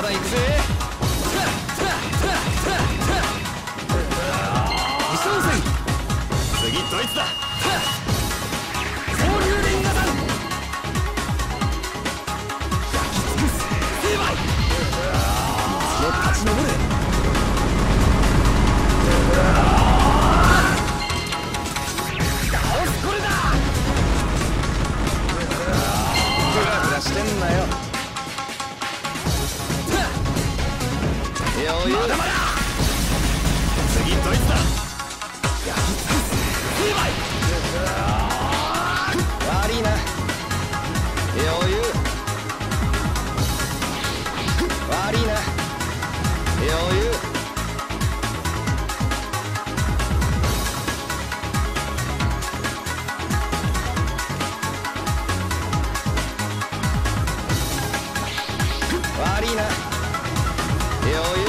ま行くぜ次だ流で皆さん焼き尽くす立ち上倒すこれだグラグラしてんなよ余裕まだまだ次ドイツだ焼き尽くす成敗悪いな余裕悪いな余裕悪いな余裕